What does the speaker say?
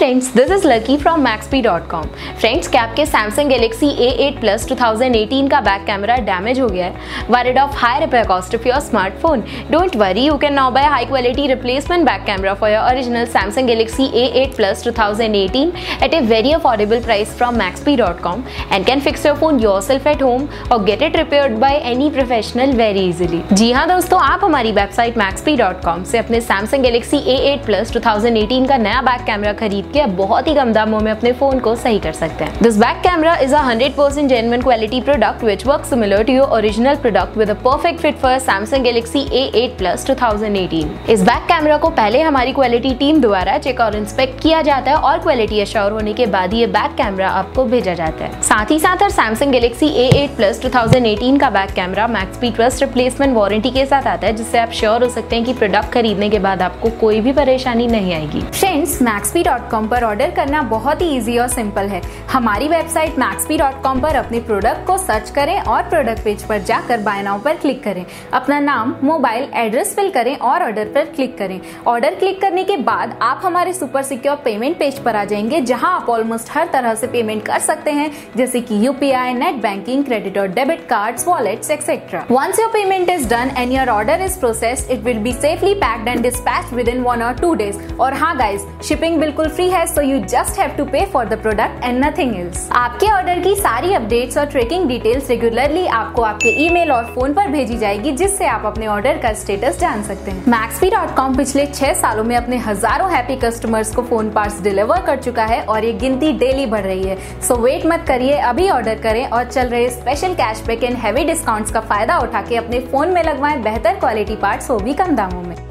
Friends this is Lucky from maxp.com friends क्या आपके Samsung Galaxy A8 Plus 2018 का back camera damage हो गया है। Worried of high repair cost of your smartphone don't worry you can now buy high quality replacement back camera for your original Samsung Galaxy A8 Plus 2018 at a very affordable price from maxp.com and can fix your phone yourself at home or get it repaired by any professional very easily. जी हाँ दोस्तों, आप हमारी website maxp.com से अपने Samsung Galaxy A8 Plus 2018 का नया back camera खरीद के बहुत ही कम दामों में अपने फ़ोन को सही कर सकते हैं। This back camera is a 100% genuine quality product which works similar to your original product with a perfect fit for Samsung Galaxy A8 Plus 2018. इस बैक कैमरा को पहले हमारी क्वालिटी टीम द्वारा चेक और इंस्पेक्ट किया जाता है और क्वालिटी अश्योर होने के बाद ये बैक कैमरा आपको भेजा जाता है। साथ ही साथ हर Samsung Galaxy A8 Plus 2018 का back camera Max P trust replacement warranty के साथ आता है, जिससे आप श्योर हो सकते हैं कि प्रोडक्ट खरीदने के बाद आपको कोई भी परेशानी नहीं आएगी। फ्रेंड्स मैक्सपी.com पर ऑर्डर करना बहुत ही इजी और सिंपल है। हमारी वेबसाइट maxp.com पर अपने प्रोडक्ट को सर्च करें और प्रोडक्ट पेज पर जाकर बाय नाउ पर क्लिक करें। अपना नाम मोबाइल एड्रेस फिल करें और ऑर्डर पर क्लिक करें। ऑर्डर क्लिक करने के बाद आप हमारे सुपर सिक्योर पेमेंट पेज पर आ जाएँगे, जहाँ आप ऑलमोस्ट हर तरह से पेमेंट कर सकते हैं, जैसे कि यूपीआई नेट बैंकिंग क्रेडिट और debit card wallet etcetera once your payment is done and your order is process it will be safely packed and dispatch within one or two days और हाँ guys shipping बिल्कुल free है so you just have to pay for the product and nothing else आपके order की सारी updates और tracking details regularly आपको आपके ईमेल और फ़ोन पर भेजी जाएगी, जिससे आप अपने ऑर्डर का स्टेटस जान सकते हैं। मैक्सपी.com पिछले छह सालों में अपने हज़ारों हैप्पी कस्टमर्स को फ़ोन पार्ट्स डिलीवर कर चुका है और ये गिनती डेली बढ़ रही है। सो वेट मत करिए, अभी ऑर्डर करें और चल रहे special cashback and heavy discounts का फ़ायदा उठा के अपने फ़ोन में लगवाएँ बेहतर क्वालिटी पार्ट्स वो भी कम दामों में।